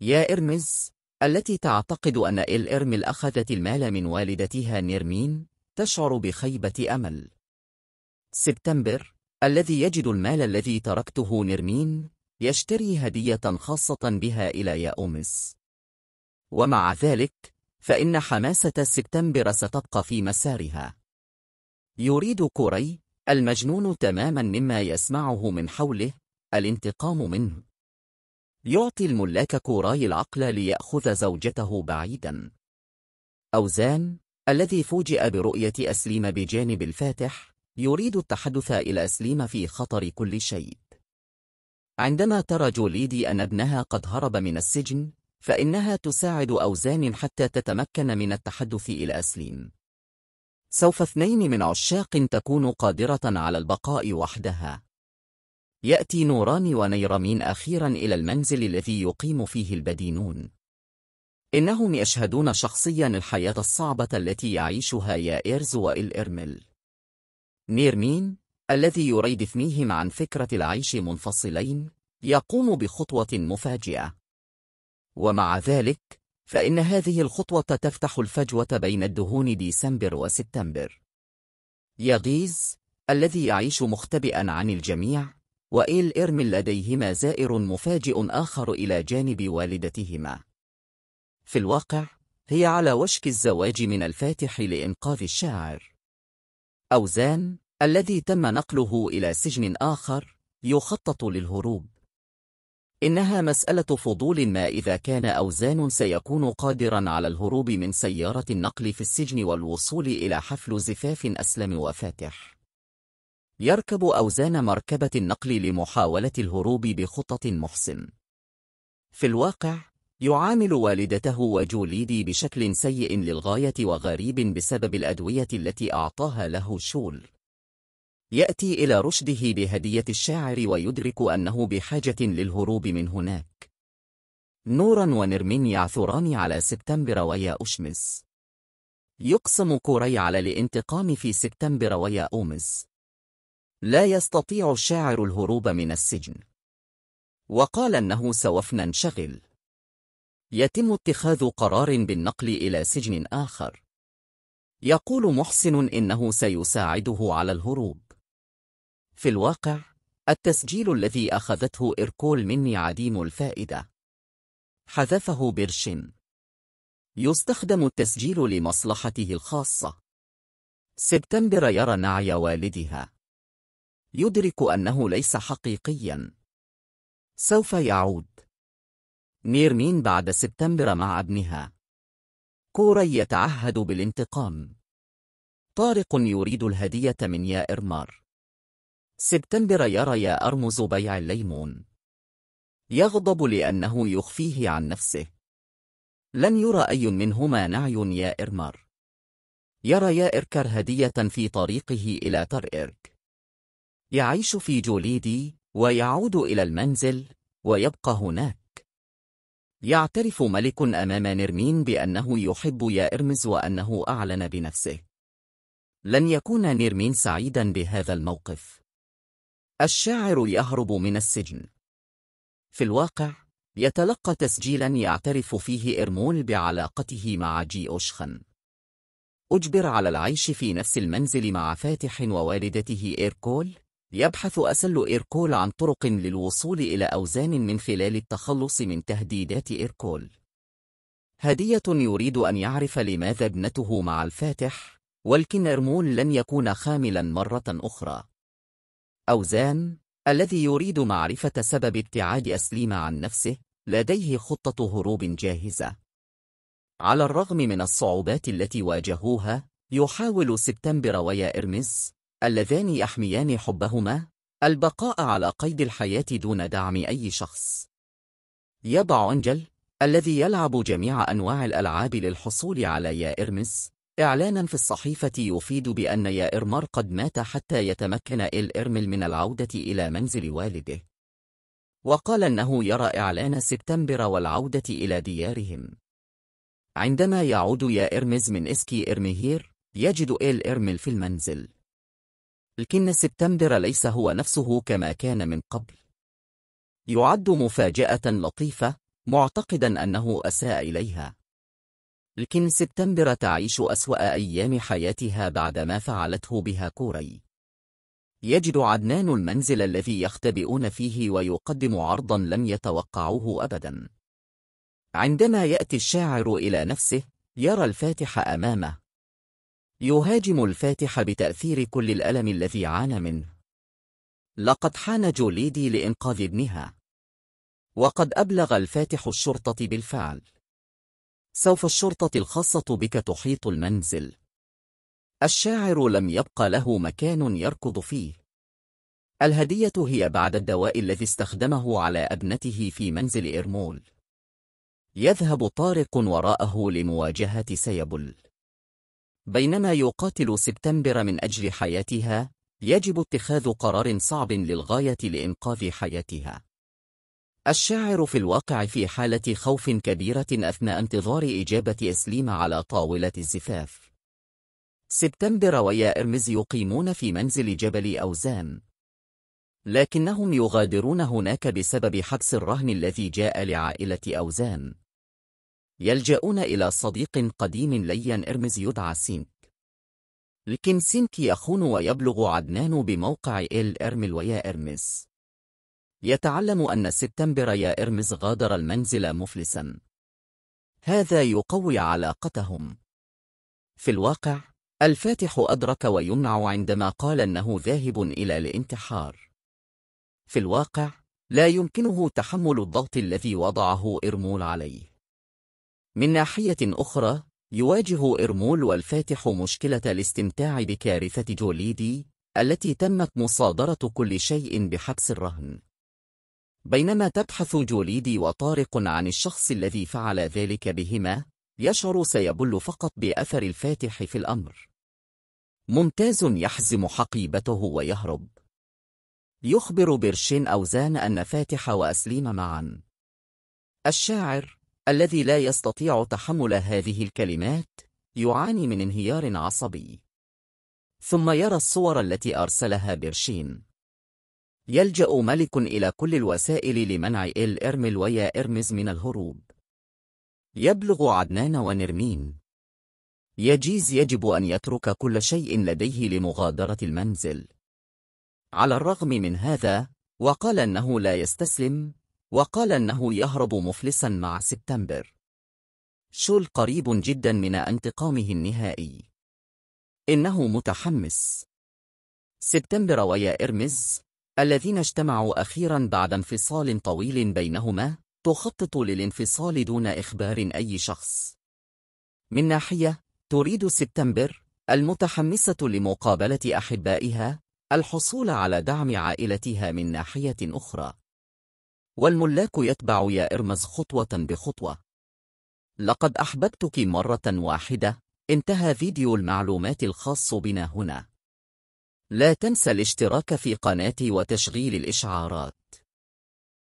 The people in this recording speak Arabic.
يا إرمز التي تعتقد أن إل إرمل أخذت المال من والدتها نيرمين تشعر بخيبة أمل. سبتمبر الذي يجد المال الذي تركته نيرمين يشتري هدية خاصة بها إلى ياومس ومع ذلك فإن حماسة سبتمبر ستبقى في مسارها. يريد كوري المجنون تماما مما يسمعه من حوله الانتقام منه. يعطي الملاك كوراي العقل ليأخذ زوجته بعيدا. أوزان الذي فوجئ برؤية أسليم بجانب الفاتح يريد التحدث إلى أسليم في خطر كل شيء. عندما ترى جوليدي أن ابنها قد هرب من السجن فإنها تساعد أوزان حتى تتمكن من التحدث إلى أسليم. سوف اثنين من عشاق تكون قادرة على البقاء وحدها. يأتي نوران ونيرمين أخيرا إلى المنزل الذي يقيم فيه البدينون. إنهم يشهدون شخصيا الحياة الصعبة التي يعيشها يائرز وإل نيرمين الذي يريد اثنيهم عن فكرة العيش منفصلين يقوم بخطوة مفاجئة. ومع ذلك فإن هذه الخطوة تفتح الفجوة بين الدهون ديسمبر وسبتمبر يغيز الذي يعيش مختبئا عن الجميع وإيل إرمل لديهما زائر مفاجئ آخر إلى جانب والدتهما. في الواقع هي على وشك الزواج من الفاتح لإنقاذ الشاعر. أوزان الذي تم نقله إلى سجن آخر يخطط للهروب. إنها مسألة فضول ما إذا كان أوزان سيكون قادرا على الهروب من سيارة النقل في السجن والوصول إلى حفل زفاف أسلم وفاتح. يركب أوزان مركبة النقل لمحاولة الهروب بخطة محسن. في الواقع يعامل والدته وجوليدي بشكل سيء للغاية وغريب بسبب الأدوية التي أعطاها له شول. يأتي إلى رشده بهدية الشاعر ويدرك أنه بحاجة للهروب من هناك. نورا ونرمين يعثران على سبتمبر ويا أشمس يقسم كوري على الانتقام في سبتمبر ويا أومس لا يستطيع الشاعر الهروب من السجن. وقال أنه سوف ننشغل. يتم اتخاذ قرار بالنقل إلى سجن آخر. يقول محسن إنه سيساعده على الهروب. في الواقع التسجيل الذي أخذته إركول مني عديم الفائدة. حذفه بيرشين يستخدم التسجيل لمصلحته الخاصة. سبتمبر يرى نعي والدها. يدرك أنه ليس حقيقيا. سوف يعود. نيرمين بعد سبتمبر مع ابنها. كوري يتعهد بالانتقام. طارق يريد الهدية من يا إرمار. سبتمبر يرى يا أرمز بيع الليمون. يغضب لأنه يخفيه عن نفسه. لن يرى أي منهما نعي يا إرمار. يرى يا إركر هدية في طريقه إلى ترإرك يعيش في جوليدي ويعود إلى المنزل ويبقى هناك. يعترف ملك أمام نرمين بأنه يحب يا إرمز وأنه أعلن بنفسه. لن يكون نيرمين سعيدا بهذا الموقف. الشاعر يهرب من السجن. في الواقع يتلقى تسجيلا يعترف فيه إرمول بعلاقته مع جي أوشخن. أجبر على العيش في نفس المنزل مع فاتح ووالدته إيركول. يبحث أسل إيركول عن طرق للوصول إلى أوزان من خلال التخلص من تهديدات إيركول. هدية يريد أن يعرف لماذا ابنته مع الفاتح ولكن إرمول لن يكون خاملا مرة أخرى. أوزان الذي يريد معرفة سبب ابتعاد أسليم عن نفسه لديه خطة هروب جاهزة. على الرغم من الصعوبات التي واجهوها يحاول سبتمبر ويا إرمز اللذان يحميان حبهما البقاء على قيد الحياة دون دعم أي شخص. يضع أنجل الذي يلعب جميع أنواع الألعاب للحصول على يا إرمز إعلانا في الصحيفة يفيد بأن يا إرمر قد مات حتى يتمكن إل إرمل من العودة إلى منزل والده. وقال أنه يرى إعلان سبتمبر والعودة إلى ديارهم. عندما يعود يا إرمز من إسكي إرميهير يجد إل إرمل في المنزل. لكن سبتمبر ليس هو نفسه كما كان من قبل. يعد مفاجأة لطيفة معتقدا أنه أساء إليها. لكن سبتمبر تعيش أسوأ أيام حياتها بعد ما فعلته بها كوري. يجد عدنان المنزل الذي يختبئون فيه ويقدم عرضا لم يتوقعوه أبدا. عندما يأتي الشاعر إلى نفسه يرى الفاتح أمامه. يهاجم الفاتح بتأثير كل الألم الذي عانى منه. لقد حان جوليدي لإنقاذ ابنها. وقد أبلغ الفاتح الشرطة بالفعل. سوف الشرطة الخاصة بك تحيط المنزل. الشاعر لم يبقى له مكان يركض فيه. الهدية هي بعد الدواء الذي استخدمه على ابنته في منزل إرمول. يذهب طارق وراءه لمواجهة سيبل. بينما يقاتل سبتمبر من أجل حياتها يجب اتخاذ قرار صعب للغاية لإنقاذ حياتها. الشاعر في الواقع في حالة خوف كبيرة أثناء انتظار إجابة إسليم على طاولة الزفاف. سبتمبر ويا إرمز يقيمون في منزل جبل أوزان لكنهم يغادرون هناك بسبب حبس الرهن الذي جاء لعائلة أوزان يلجؤون إلى صديق قديم ليا إرمز يدعى سينك. لكن سينك يخون ويبلغ عدنان بموقع إل إرمل ويا إرمز. يتعلم أن سبتمبر يا إرمز غادر المنزل مفلسا. هذا يقوي علاقتهم. في الواقع الفاتح أدرك ويمنع عندما قال أنه ذاهب إلى الانتحار. في الواقع لا يمكنه تحمل الضغط الذي وضعه إرمول عليه. من ناحية أخرى يواجه إرمول والفاتح مشكلة الاستمتاع بكارثة جوليدي التي تمت مصادرة كل شيء بحبس الرهن. بينما تبحث جوليدي وطارق عن الشخص الذي فعل ذلك بهما يشعر سيبل فقط بأثر الفاتح في الأمر. ممتاز يحزم حقيبته ويهرب. يخبر برشين أوزان أن فاتح وأسليم معا. الشاعر الذي لا يستطيع تحمل هذه الكلمات يعاني من انهيار عصبي. ثم يرى الصور التي أرسلها برشين. يلجأ ملك إلى كل الوسائل لمنع إل إرمل ويا إرمز من الهروب. يبلغ عدنان ونرمين. يجيز يجب أن يترك كل شيء لديه لمغادرة المنزل. على الرغم من هذا وقال أنه لا يستسلم وقال أنه يهرب مفلسا مع سبتمبر. شول قريب جدا من انتقامه النهائي. إنه متحمس. سبتمبر ويا إرمز الذين اجتمعوا أخيرا بعد انفصال طويل بينهما تخطط للانفصال دون إخبار أي شخص. من ناحية تريد سبتمبر المتحمسة لمقابلة أحبائها الحصول على دعم عائلتها من ناحية أخرى. والملاك يتبع يا إرمز خطوة بخطوة. لقد أحببتك مرة واحدة. انتهى فيديو المعلومات الخاص بنا هنا. لا تنسى الاشتراك في قناتي وتشغيل الإشعارات.